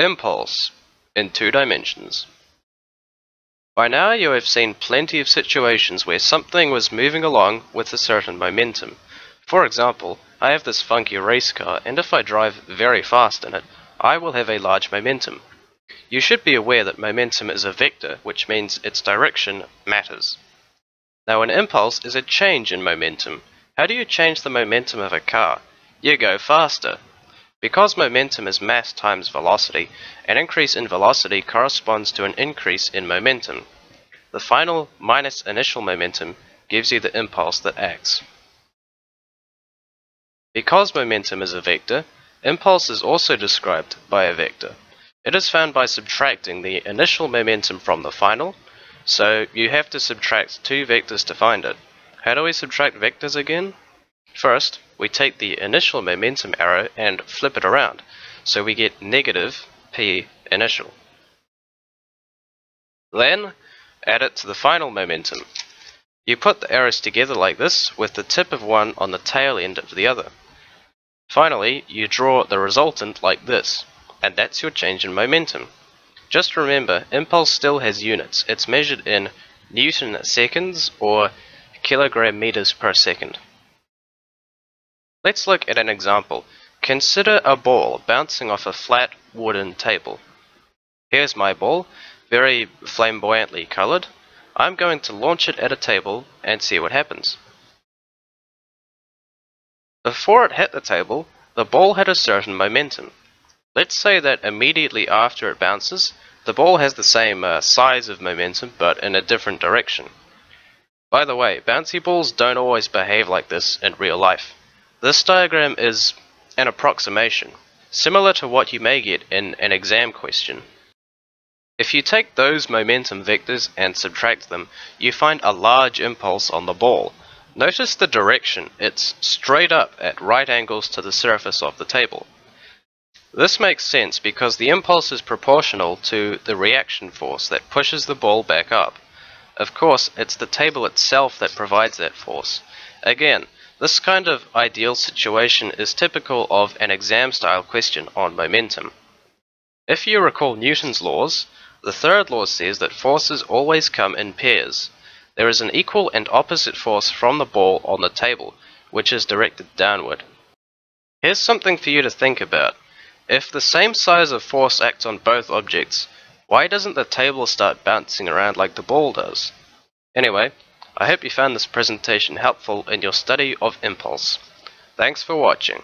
Impulse in two dimensions. By now you have seen plenty of situations where something was moving along with a certain momentum. For example, I have this funky race car and if I drive very fast in it, I will have a large momentum. You should be aware that momentum is a vector, which means its direction matters. Now an impulse is a change in momentum. How do you change the momentum of a car? You go faster. Because momentum is mass times velocity, an increase in velocity corresponds to an increase in momentum. The final minus initial momentum gives you the impulse that acts. Because momentum is a vector, impulse is also described by a vector. It is found by subtracting the initial momentum from the final, so you have to subtract two vectors to find it. How do we subtract vectors again? First, we take the initial momentum arrow and flip it around, so we get negative p initial. Then, add it to the final momentum. You put the arrows together like this, with the tip of one on the tail end of the other. Finally, you draw the resultant like this, and that's your change in momentum. Just remember, impulse still has units. It's measured in Newton seconds or kilogram meters per second. Let's look at an example. Consider a ball bouncing off a flat wooden table. Here's my ball, very flamboyantly colored. I'm going to launch it at a table and see what happens. Before it hit the table, the ball had a certain momentum. Let's say that immediately after it bounces, the ball has the same uh, size of momentum but in a different direction. By the way, bouncy balls don't always behave like this in real life. This diagram is an approximation, similar to what you may get in an exam question. If you take those momentum vectors and subtract them, you find a large impulse on the ball. Notice the direction, it's straight up at right angles to the surface of the table. This makes sense because the impulse is proportional to the reaction force that pushes the ball back up. Of course, it's the table itself that provides that force. Again, this kind of ideal situation is typical of an exam-style question on momentum. If you recall Newton's laws, the third law says that forces always come in pairs. There is an equal and opposite force from the ball on the table, which is directed downward. Here's something for you to think about. If the same size of force acts on both objects, why doesn't the table start bouncing around like the ball does? Anyway, I hope you found this presentation helpful in your study of impulse. Thanks for watching.